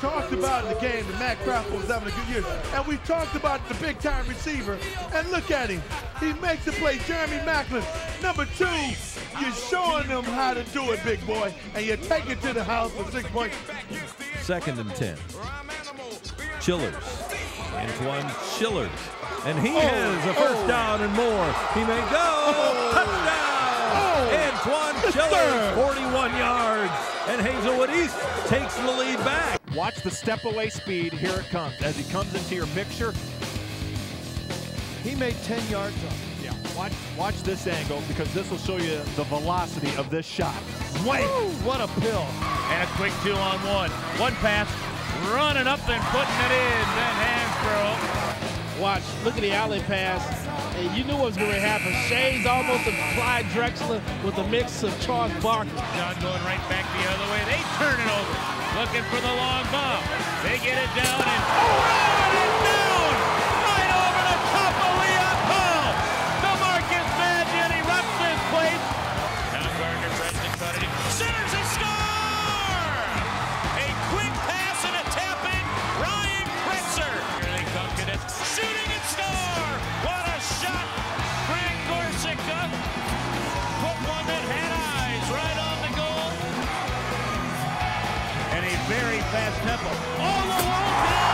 talked about in the game that Matt Crawford was having a good year. And we talked about the big time receiver. And look at him. He makes the play. Jeremy Maclin. Number two, you're showing them how to do it, big boy. And you take it to the house for six points. Second and 10. Chillers. Antoine Chillers. And he oh, has a first oh. down and more. He may go. Oh. Touchdown! Oh. Antoine Chillers, 41 yards. And Hazelwood East takes the lead. Watch the step away speed. Here it comes. As he comes into your picture, he made 10 yards up. Yeah, watch, watch this angle because this will show you the velocity of this shot. Wait, what a pill. And a quick two on one. One pass, running up and putting it in. Then hands throw. Watch, look at the alley pass. And you knew what was going to happen. Shays almost a Clyde Drexler with a mix of Charles Barkley. John going right back the other way. They turn it over. Looking for the long bomb. They get it down and very fast tempo. All alone, down